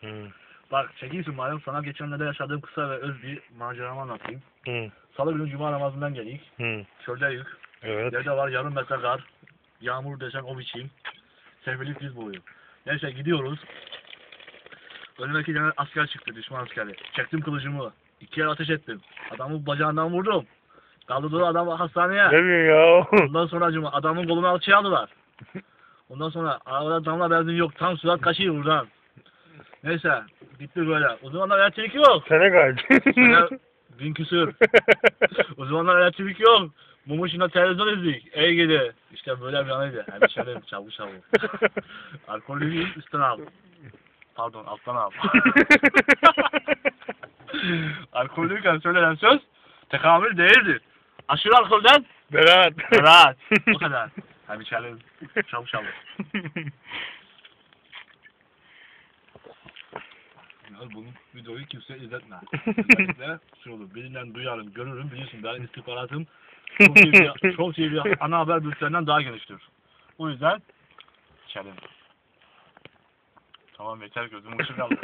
Hı. Bak çekilsin malum sana geçenlerde yaşadığım kısa ve öz bir maceramı anlatayım. Hı. Salı günü cuma namazından geldik. Hı. Çöldeyiz. Evet. Yerde var yarım metre kar. Yağmur desen o biçim. Sefillik diz boyu. Neyse gidiyoruz. Önüme iki tane asker çıktı düşman askeri. Çektim kılıcımı. İki yer ateş ettim. Adamın bacağından vurdum. Kaldırdılar adamı hastaneye. Ne ya? Ondan sonra acıma adamın kolunu alçıya aldılar. Ondan sonra arabada damla benzin yok. Tam surat kaçıyor buradan. Neyse gitti böyle. O zamanlar elektrik yok. Sene kaç? Sene bin küsür. O zamanlar elektrik yok. Mum ışığında televizyon izledik. Ey gidi. İşte böyle bir anıydı. Hemşerim çavuş çavuş. Alkollü değil üstten al. Pardon alttan al. Alkollüyken söylenen söz tekamül değildir. Aşırı alkolden Berat. rahat. O kadar. Hemşerim çavuş çavuş. Yalnız bunun videoyu kimseye izletme. Özellikle şu olur. Birinden duyarım, görürüm, bilirsin. Benim istihbaratım çok TV, çok TV ana haber bültenlerinden daha geniştir. O yüzden içelim. Tamam yeter gözüm ışık aldı.